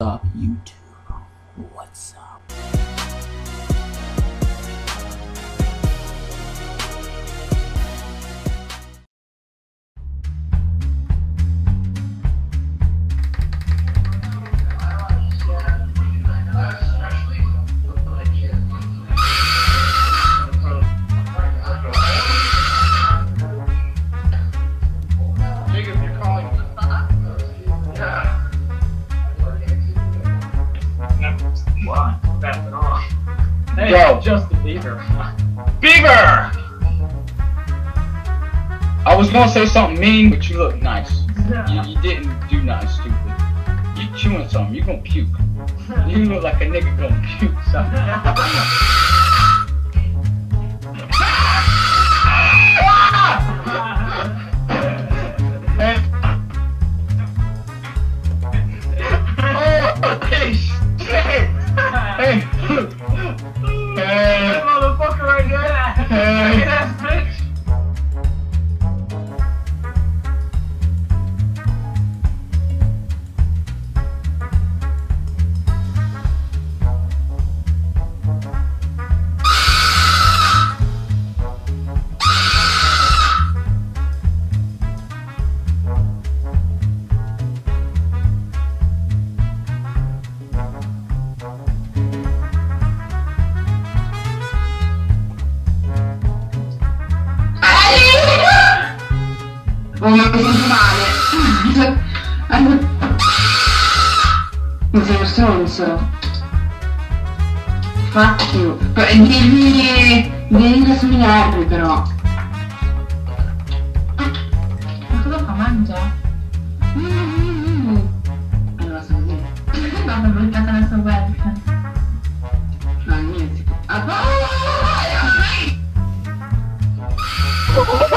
up, YouTube? What's up? What? That's it off. Hey, Yo. Justin Bieber. Beaver! I was gonna say something mean, but you look nice. You, you didn't do nothing stupid. You chewing something, you gonna puke. You look like a nigga gonna puke something. Oh, mi sento male. Mi sono stronzo. Fuck you. Devi... Devi rassomigliarmi però. Ma cosa fa? Mangia? Allora sono lì. Perché non ho bloccata la sua webcam? No, niente. Oh.